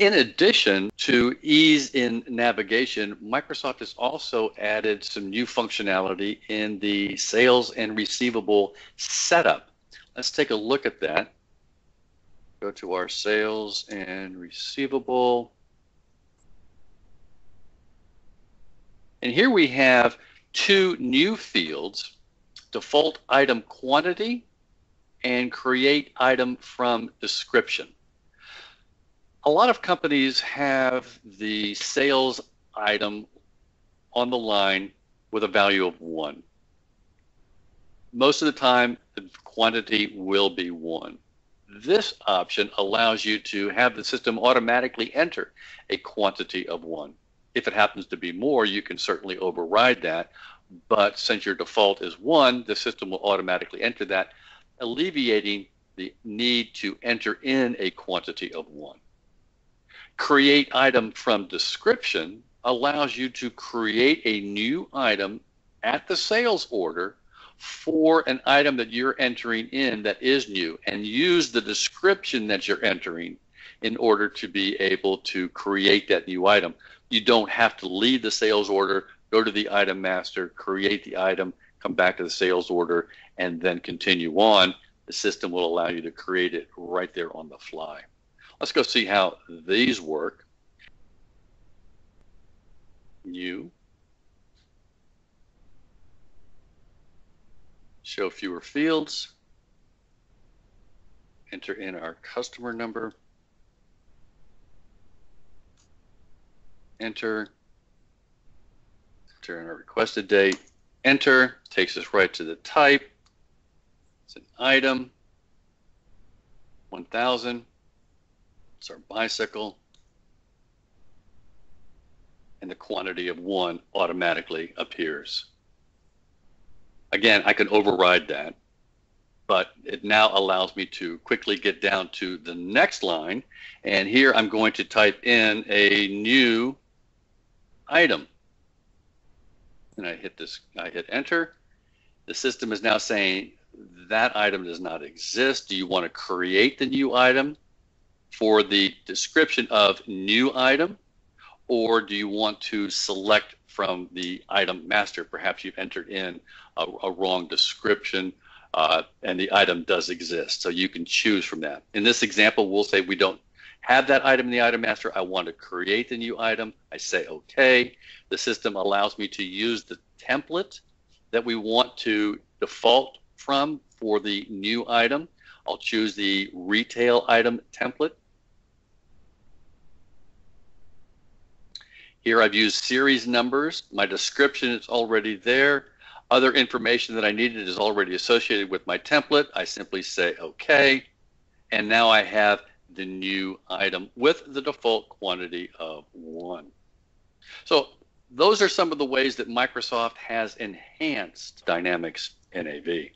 In addition to ease in navigation, Microsoft has also added some new functionality in the sales and receivable setup. Let's take a look at that. Go to our sales and receivable. And here we have two new fields, default item quantity and create item from description. A lot of companies have the sales item on the line with a value of one. Most of the time, the quantity will be one. This option allows you to have the system automatically enter a quantity of one. If it happens to be more, you can certainly override that. But since your default is one, the system will automatically enter that, alleviating the need to enter in a quantity of one. Create item from description allows you to create a new item at the sales order for an item that you're entering in that is new and use the description that you're entering in order to be able to create that new item. You don't have to leave the sales order, go to the item master, create the item, come back to the sales order, and then continue on. The system will allow you to create it right there on the fly. Let's go see how these work. New. Show fewer fields. Enter in our customer number. enter, enter in our requested date, enter, takes us right to the type. It's an item, 1000. It's our bicycle. And the quantity of one automatically appears. Again, I can override that, but it now allows me to quickly get down to the next line. And here I'm going to type in a new item. And I hit this, I hit enter. The system is now saying that item does not exist. Do you want to create the new item for the description of new item? Or do you want to select from the item master? Perhaps you've entered in a, a wrong description uh, and the item does exist. So you can choose from that. In this example, we'll say we don't have that item in the item master. I want to create the new item. I say OK. The system allows me to use the template that we want to default from for the new item. I'll choose the retail item template. Here I've used series numbers. My description is already there. Other information that I needed is already associated with my template. I simply say OK. And now I have the new item with the default quantity of one. So those are some of the ways that Microsoft has enhanced Dynamics NAV.